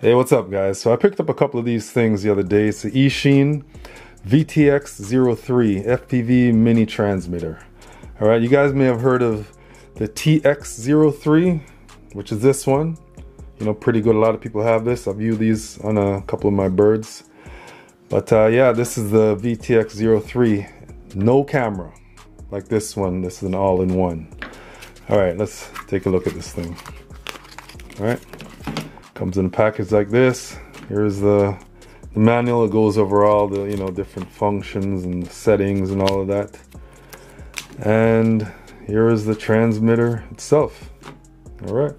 Hey, what's up guys? So I picked up a couple of these things the other day. It's the Eachine VTX03 FPV mini transmitter. All right, you guys may have heard of the TX03, which is this one. You know, pretty good. A lot of people have this. I've used these on a couple of my birds. But uh, yeah, this is the VTX03. No camera, like this one. This is an all-in-one. All right, let's take a look at this thing. All right. Comes in a package like this. Here's the, the manual. It goes over all the you know different functions and settings and all of that. And here is the transmitter itself. All right.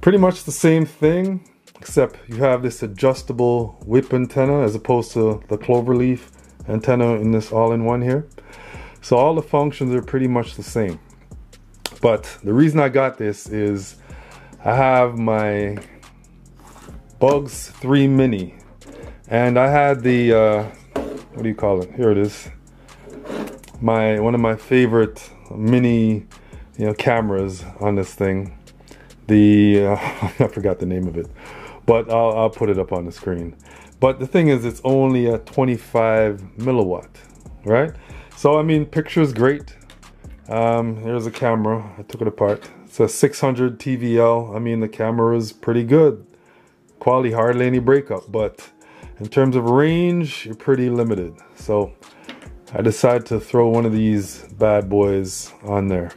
Pretty much the same thing, except you have this adjustable whip antenna as opposed to the cloverleaf antenna in this all-in-one here. So all the functions are pretty much the same. But the reason I got this is I have my Bugs 3 Mini. And I had the uh, what do you call it? Here it is. My one of my favorite mini you know cameras on this thing. The uh, I forgot the name of it. But I'll, I'll put it up on the screen. But the thing is it's only a 25 milliwatt right? So I mean pictures great. Um, here's a camera. I took it apart it's a 600 TVL. I mean, the camera is pretty good. Quality, hardly any breakup, but in terms of range, you're pretty limited. So I decided to throw one of these bad boys on there.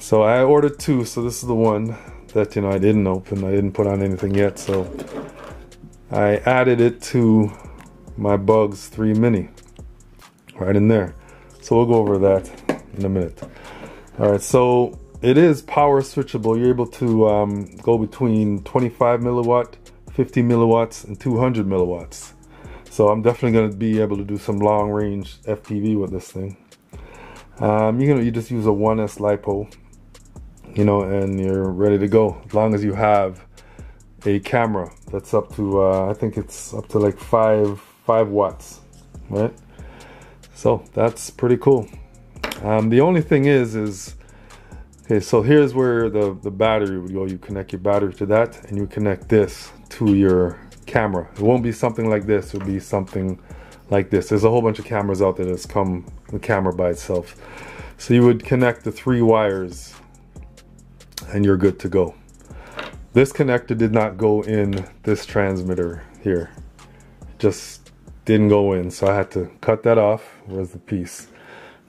So I ordered two, so this is the one that, you know, I didn't open. I didn't put on anything yet, so I added it to my Bugs 3 Mini right in there. So we'll go over that in a minute. All right, so it is power switchable. You're able to um, go between 25 milliwatt, 50 milliwatts, and 200 milliwatts. So I'm definitely going to be able to do some long range FPV with this thing. Um, you know, you just use a 1S LiPo, you know, and you're ready to go. As long as you have a camera that's up to, uh, I think it's up to like five, five watts, right? So that's pretty cool. Um, the only thing is, is Okay, so here's where the, the battery would go. You connect your battery to that and you connect this to your camera. It won't be something like this, it'll be something like this. There's a whole bunch of cameras out there that's come the camera by itself. So you would connect the three wires and you're good to go. This connector did not go in this transmitter here. Just didn't go in, so I had to cut that off. Where's the piece?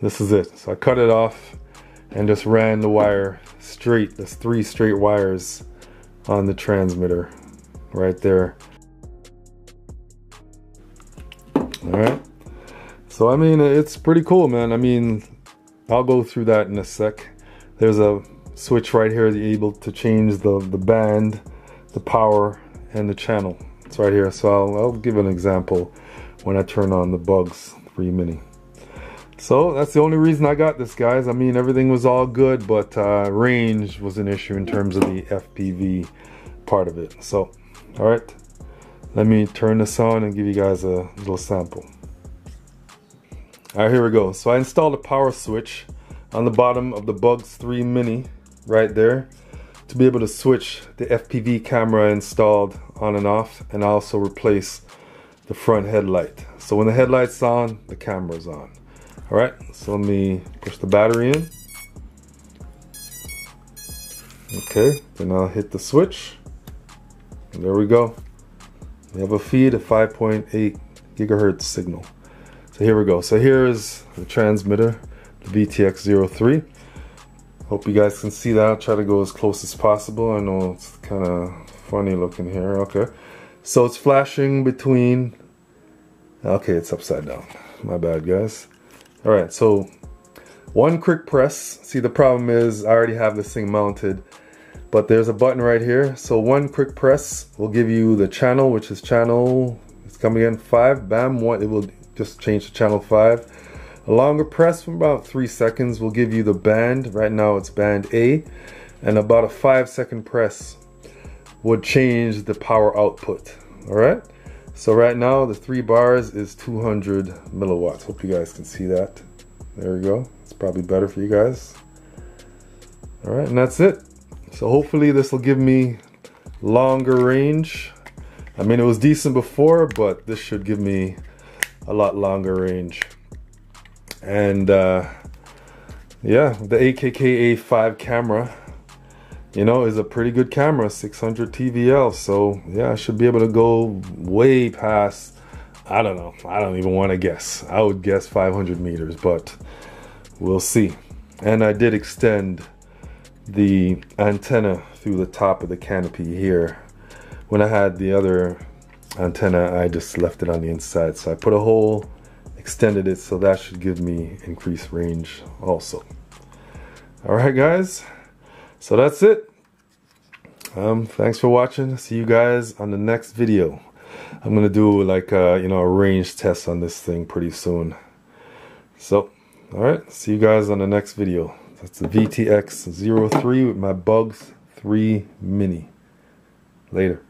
This is it. So I cut it off and just ran the wire straight. There's three straight wires on the transmitter right there. All right. So, I mean, it's pretty cool, man. I mean, I'll go through that in a sec. There's a switch right here you're able to change the, the band, the power, and the channel. It's right here. So I'll, I'll give an example when I turn on the Bugs 3 Mini. So that's the only reason I got this, guys. I mean, everything was all good, but uh, range was an issue in terms of the FPV part of it. So, all right, let me turn this on and give you guys a little sample. All right, here we go. So I installed a power switch on the bottom of the Bugs 3 Mini right there to be able to switch the FPV camera installed on and off and also replace the front headlight. So when the headlight's on, the camera's on. All right, so let me push the battery in. Okay, then I'll hit the switch. And there we go. We have a feed of 5.8 gigahertz signal. So here we go. So here's the transmitter, the VTX03. Hope you guys can see that. I'll try to go as close as possible. I know it's kind of funny looking here. Okay. So it's flashing between... Okay, it's upside down. My bad, guys. All right, so one quick press. See, the problem is I already have this thing mounted, but there's a button right here. So one quick press will give you the channel, which is channel, it's coming in five, bam, one, it will just change to channel five. A longer press from about three seconds will give you the band. Right now it's band A. And about a five second press would change the power output. All right. So right now the three bars is 200 milliwatts. Hope you guys can see that. There we go. It's probably better for you guys. All right, and that's it. So hopefully this will give me longer range. I mean, it was decent before, but this should give me a lot longer range. And uh, yeah, the AKK A5 camera, you know, is a pretty good camera, 600 TVL. So yeah, I should be able to go way past, I don't know, I don't even want to guess. I would guess 500 meters, but we'll see. And I did extend the antenna through the top of the canopy here. When I had the other antenna, I just left it on the inside. So I put a hole, extended it, so that should give me increased range also. All right, guys. So that's it. Um, thanks for watching. See you guys on the next video. I'm gonna do like uh, you know a range test on this thing pretty soon. So, all right. See you guys on the next video. That's the VTX 03 with my Bugs 3 Mini. Later.